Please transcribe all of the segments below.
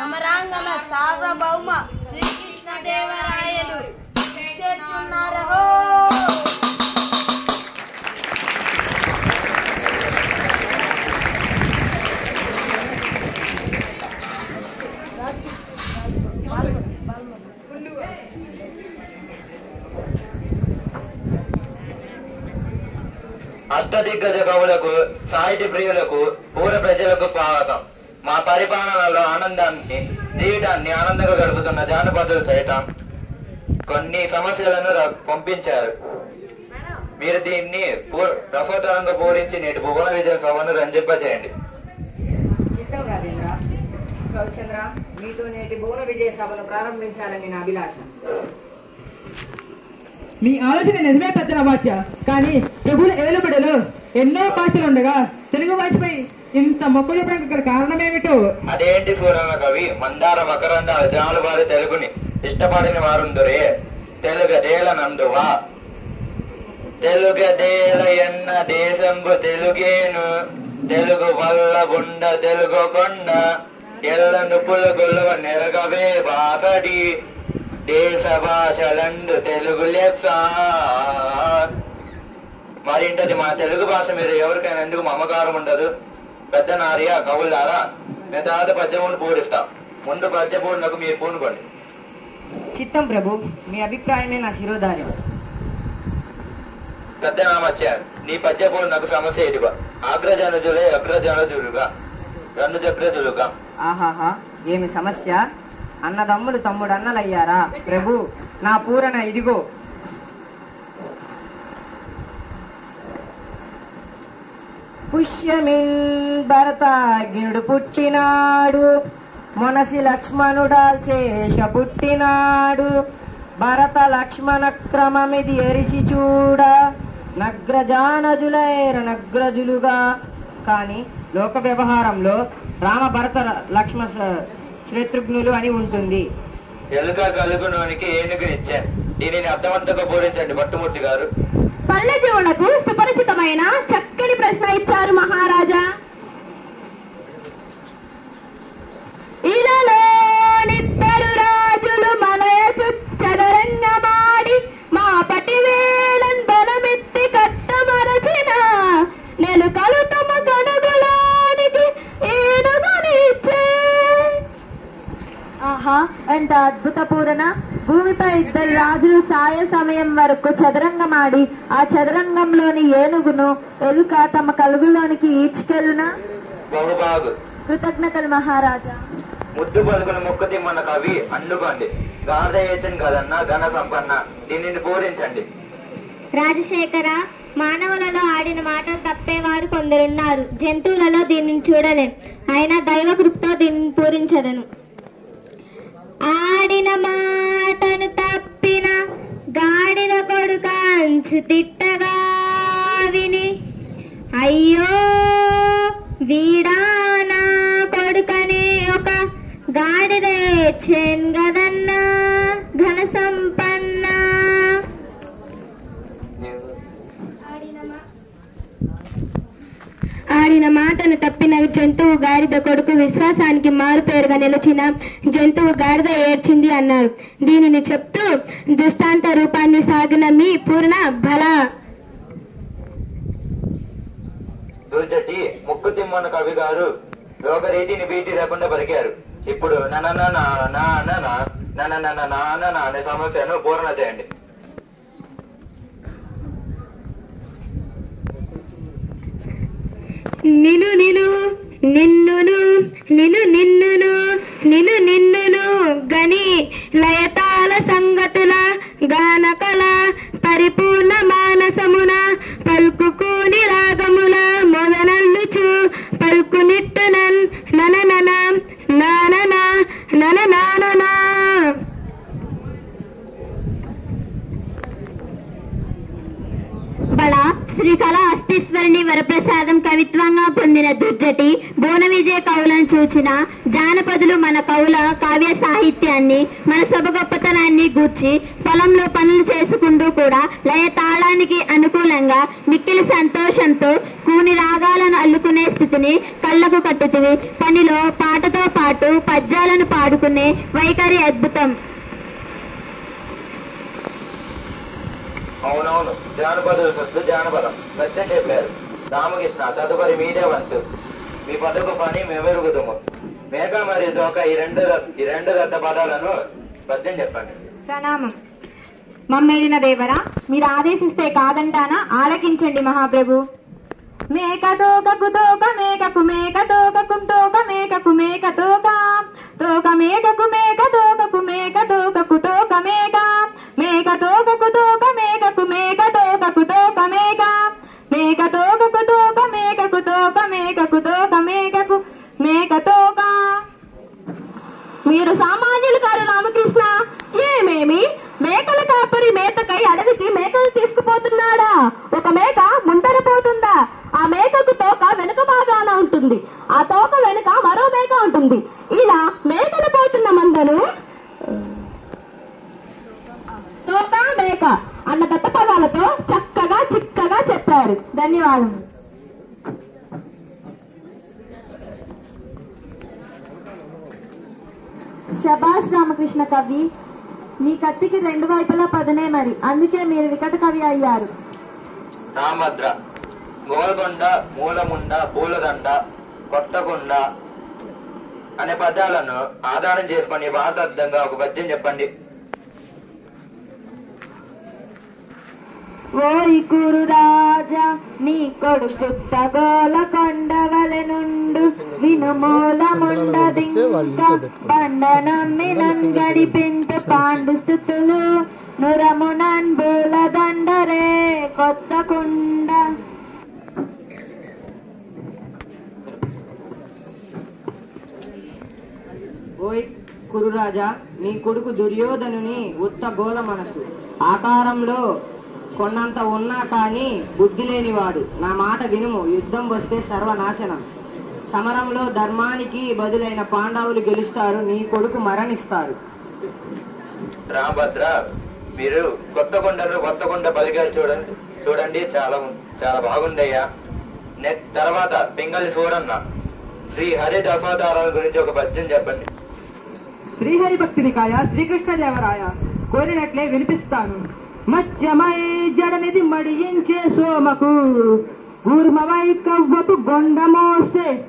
సమరాంగన సార్వభౌమ శ్రీకృష్ణదేవరాయలు చేర్చున్నారహో. అష్టదిగ్గజ కవులకు సాహితీ ప్రియులకు పూర ప్రజలకు స్వాగతం. మా పరిపాలనలో ఆనందాన్ని జీవితాన్ని ఆనందంగా గడుపుతున్న జానపదులు సైతం కొన్ని సమస్యలను పంపించారు. మీరు దీన్ని రసోత్తరంగా పూరించి నేటి భువన విజయ సభను రంజింపజేయండి. చిత్తం రాజేంద్ర కవిచంద్ర మీతో నేటి భువన విజయ సభను ప్రారంభించాలని నా అభిలాష. మీ ఆలోచన నిజమే పెద్ద వాక్య కానీ ప్రభుల ఏలుబడిలో ఎన్నో భాషలు ఉండగా తెలుగు భాషపై ఇంత మొక్కు చూపడానికి కారణం ఏమిటో అదేంటి సూరన్న కవి? మందార మకరంద జాలువారి తెలుగుని ఇష్టపడిన వారుందరే. తెలుగదేల నందువా తెలుగదేల ఎన్న దేశంబు తెలుగేను. తెలుగు వల్ల గుండ తెలుగు కొండ. ఎల్ల నుపుల గొలువ నెరగవే బాసడి. దేశ భాషలందు తెలుగు లెస్స. మరింటది మా తెలుగు భాష మీద ఎవరికైనా ఎందుకు మమకారం ఉండదు? పెద్ద నార్య కవులారా నేను తర్వాత పద్యమును పూడిస్తా ముందు పద్య పూడినకు మీరు పూనుకోండి. చిత్తం ప్రభు మీ అభిప్రాయమే నా శిరోధార్యం. పెద్ద నామచ్చారు నీ పద్య పూడినకు సమస్య ఇదిగో. అగ్రజనుజులే అగ్రజనుజులుగా రెండు చక్రజులుగా ఆహాహా ఏమి సమస్య? అన్నదమ్ములు తమ్ముడు అన్నలయ్యారా ప్రభు నా పూరణ ఇదిగో. పుష్యమిన్ భరతాగ్నుడు పుట్టినాడు. మొనసి లక్ష్మణుడాల్చేష పుట్టినాడు. భరత లక్ష్మణ క్రమమిది ఎరిసి చూడ. నగ్రజానజులైర నగ్రజులుగా. కానీ లోక వ్యవహారంలో రామ భరత లక్ష్మ శత్రుఘ్నులు అని ఉంటుంది. ఎలుక కలుగునోనికి ఏనుగునిచ్చాను. దీనిని అర్థవంతంగా పూరించండి భట్టుమూర్తి గారు. పల్లె జీవులకు సుపరిచితమైన చక్కని ప్రశ్న ఇచ్చారు మహారాజా. ఇలలోనిద్దరు రాజులు మలయచు చదరంగమాడి మా పటివేళన్ బలమెత్తి కట్టమరచిన నెలుకలు తమ కనుగులానికి ఏనుగునిచ్చే ఆహా ఎంత అద్భుత పూరణ భూమిపై ఇద్దరు రాజులు సాయ సమయం వరకు చదరంగమాడి ఆ చదరంగంలోని ఏనుగును ఎలుక తమ కలుగులోనికి ఈడ్చుకెళ్ళునా? బహుబాగు. కృతజ్ఞతలు మహారాజా. ముద్దు పలుకుల ముక్క తిమ్మన్న కవి అందుకోండి గార్ధ ఏచన్ కదన్న ఘన సంపన్న. దీనిని పూరించండి రాజశేఖర మానవులలో ఆడిన మాటలు తప్పేవారు కొందరున్నారు. జంతువులలో దీనిని చూడలేం. అయినా దైవ కృప్తో దీనిని పూరించదను. ఆడిన మాటను తప్పిన గాడిద కొడుక అంచు తిట్టగా విని అయ్యో వీడా నా కొడుకనే ఒక గాడిద చెంగదన్నా ఘన సంప ఆడిన మాటను తప్పిన జంతువు గాడిద కొడుకు విశ్వాసానికి మారుపేరుగా నిలిచిన జంతువు గాడిద ఏడ్చింది అన్నారు. దీనిని చెప్తూ దృష్టాంత రూపాన్ని సాగిన మీ పూర్ణ బల. దూచటి ముక్కు తిమ్మన కవి గారు ఒక రీతిని బీటి లేకుండా పలికారు ఇప్పుడు నన అనే సమస్యను పూర్ణ చేయండి. నిను నిను నిన్నును నిను నిన్నును నిను నిన్నును గని లయ వరప్రసాదం కవిత్వంగా పొందిన దుర్జటి బోన విజయ కవులను చూచిన జానపదులు మన కవుల కావ్య సాహిత్యాన్ని మన సభ గొప్పతనాన్ని గూర్చి పొలంలో పనులు చేసుకుంటూ కూడా లయ తాళానికి అనుకూలంగా మిక్కిలి సంతోషంతో కూని రాగాలను అల్లుకునే స్థితిని కళ్ళకు కట్టుతివి. పనిలో పాటతో పాటు పద్యాలను పాడుకునే వైఖరి అద్భుతం. అవునవును. జానపదులు సత్తు జానపదం. సత్యం చెప్పారు. రామకృష్ణ తదుపరి మీదే వంతు మీ పదకు పని మేమెరుగుదుము. మేక మరియు దోక ఈ రెండు ఈ రెండు దత్త పదాలను పద్యం చెప్పండి. ప్రణామం. మమ్మేలిన దేవరా మీరు ఆదేశిస్తే కాదంటానా? ఆలకించండి మహాప్రభు. మేక దోకకు తోక మేకకు మేక. సామాన్యులు గారు రామకృష్ణ ఏమేమి? మేకల కాపరి మేతకై అడవికి మేకలు తీసుకుపోతున్నాడా? ఒక మేక ముందర పోతుందా? ఆ మేకకు తోక వెనుక బాగాన ఉంటుంది. ఆ తోక వెనుక మరో మేక ఉంటుంది. ఇలా మేకలు పోతున్న మందను తోక మేక అన్న దత్త పదాలతో చక్కగా చిక్కగా చెప్పారు. ధన్యవాదాలు శభాష్ రామకృష్ణ కవి మీ కత్తికి రెండు వైపులా పదనే మరి. అందుకే మీరు వికట కవి అయ్యారు. రామభద్ర గోల్కొండ మూలముండ పూలదండ కొట్టకొండ అనే పదాలను ఆధారం చేసుకొని భారతార్థంగా ఒక పద్యం చెప్పండి. ఓయి కురు రాజా నీ కొడుకు తగోల కొండవలె నుండు వినుమూలముండదింక బండనమ్మినం గడిపింత పాండు స్థుతులు నురమునన్ బూల దండరే కొత్త కుండ ఓయ్ కురురాజా నీ కొడుకు దుర్యోధనుని ఉత్త గోల మనసు. ఆకారంలో కొన్నంత ఉన్నా కానీ బుద్ధి లేనివాడు. నా మాట వినుము యుద్ధం వస్తే సర్వనాశనం. సమరంలో ధర్మానికి బదులైన పాండవులు గెలుస్తారు నీ కొడుకు మరణిస్తారు. రామభద్ర మీరు కొత్త కొండలు కొత్త కొండ పలికారు చూడండి. చూడండి చాలా చాలా బాగుందయ్యా. నెక్స్ట్ తర్వాత పింగళి సూరన్న శ్రీ హరి దశావతారాల గురించి ఒక పద్యం చెప్పండి. శ్రీహరి భక్తి నికాయ శ్రీకృష్ణ దేవరాయ కోరినట్లే వినిపిస్తాను. మత్స్యమై జడనిది మడియించే సోమకు కూర్మవై కవ్వపు గొండమోసే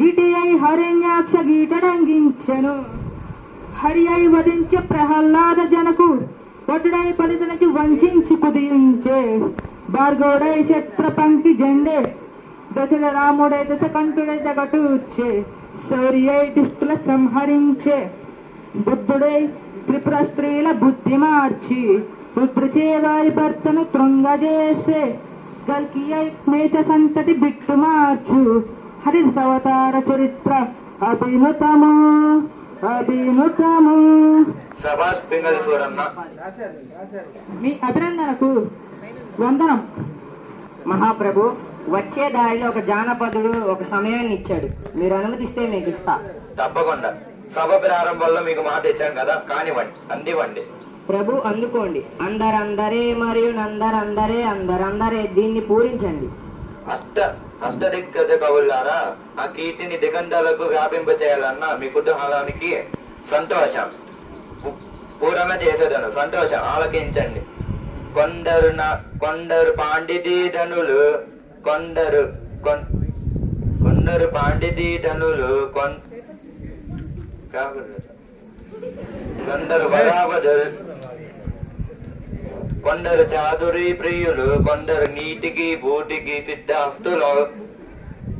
గిటి అయి హరణ్యాక్ష గీటడంగించెను హరి అయి వధించే ప్రహ్లాద జనకు కొట్టుడై పలితనకి వంచించి కుదించే. భార్గవుడై క్షత్ర పంక్తి జెండే. దశల రాముడై దశ కంఠుడై జగటూర్చే. శౌర్యై దుష్టుల సంహరించే. బుద్ధుడై త్రిపుర స్త్రీల బుద్ధి మార్చి. రుద్రచే వారి భర్తను తృంగజేసే. గల్కి మేష సంతతి బిట్టు మార్చు. హరి అవతార చరిత్ర అభినుతము అభినుతము మీ అభినందనకు వందనం. మహాప్రభు వచ్చే దారిలో ఒక జానపదుడు ఒక సమయాన్ని ఇచ్చాడు. మీరు అనుమతిస్తే మీకు ఇస్తా. తప్పకుండా. సభ ప్రారంభంలో మీకు మాట ఇచ్చాను కదా కానివ్వండి అందివ్వండి. ప్రభు అందుకోండి. అందరందరే మరియు నందరందరే అందరందరే దీన్ని పూరించండి. అష్ట అష్టదిగ్గజ కవులారా ఆ కీర్తిని దిగంతాలకు వ్యాపింప చేయాలన్న మీ కుతూహలానికి సంతోషం. పూరణ చేసేదను సంతోషం ఆలకించండి. కొందరు నా కొందరు పాండితీధనులు కొందరు కొందరు పాండితీధనులు కొందరు బరాబదులు కొందరు చాదురి ప్రియులు కొందరు నీటికి బూటికి సిద్ధాస్తులు.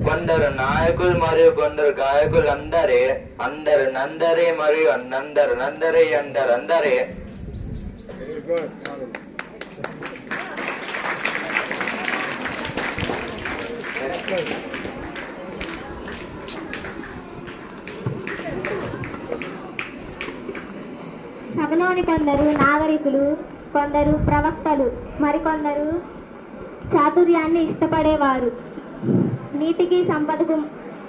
కొందరు నాయకులు మరియు కొందరు గాయకులు అందరే అందరు నందరే మరియు నందరు నందరే అందరు అందరే. సభలోని కొందరు నాగరికులు కొందరు ప్రవక్తలు మరికొందరు చాతుర్యాన్ని ఇష్టపడేవారు. నీతికి సంపదకు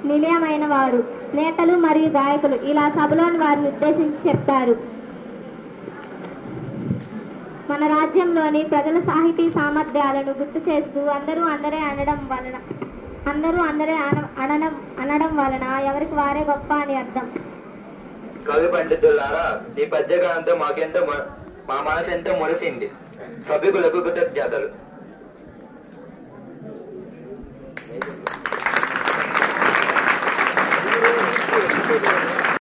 నిలయమైన వారు నేతలు మరియు గాయకులు. ఇలా సభలోని వారిని ఉద్దేశించి చెప్తారు. మన రాజ్యంలోని ప్రజల సాహితీ సామర్థ్యాలను గుర్తు చేస్తూ అందరూ అందరే అనడం వలన అందరూ అందరే అన- అనడం అనడం వలన ఎవరికి వారే గొప్ప అని అర్థం. కవి పండితులారా ఈ పద్యకాలంతో మాకెంతో మ- మనసు ఎంతో మురిసింది సభికులకు కృతజ్ఞతలు.